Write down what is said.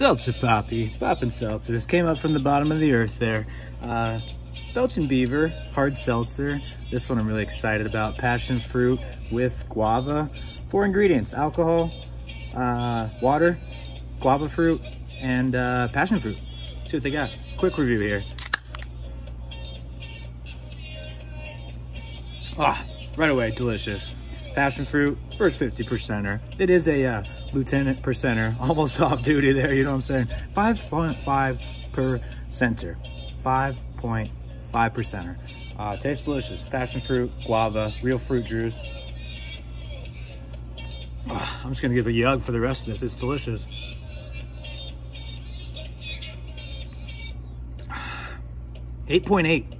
Seltzer Papi, Poppin' Seltzers, came up from the bottom of the earth there. Uh, Belching Beaver, hard seltzer. This one I'm really excited about. Passion fruit with guava. Four ingredients, alcohol, uh, water, guava fruit, and uh, passion fruit. see what they got. Quick review here. Ah, right away, delicious. Passion fruit, first 50 percenter. It is a uh, lieutenant percenter, almost off duty there, you know what I'm saying? 5.5 per center. 5.5 percenter. Uh, tastes delicious. Passion fruit, guava, real fruit juice. I'm just gonna give a yug for the rest of this. It's delicious. Eight point eight.